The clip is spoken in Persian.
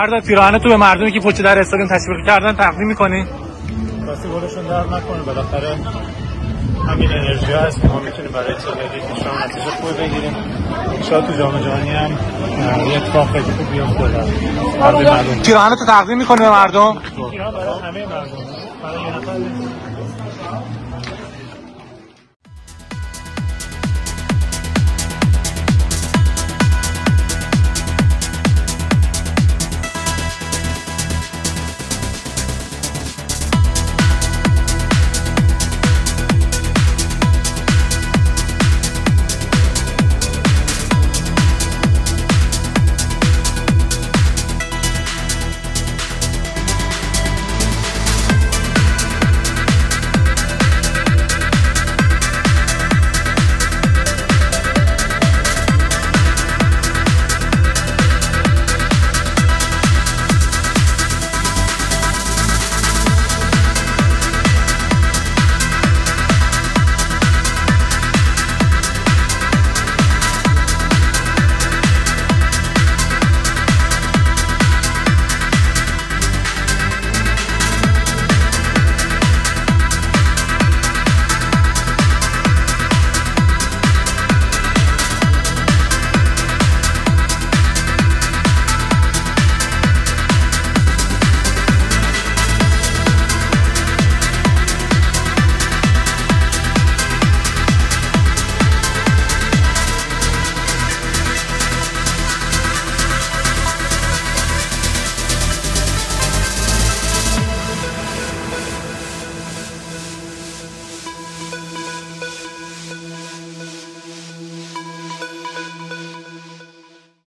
فردا پیراهن تو به مردمی که پشت در استادیوم تشویق کردن تقدیم می‌کنی؟ واسه گلشون در نکنه بالاخره همین انرژی هست که ما می‌تونیم برای تیم ملی نشون نتیجه خوبی بگیریم. شاید تو جام جهانی هم یه اتفاق خیلی خوب بیفته. آره. آره. آره. پیراهن تو تقدیم می‌کنی به مردم؟ پیراهن برای همه مردم برای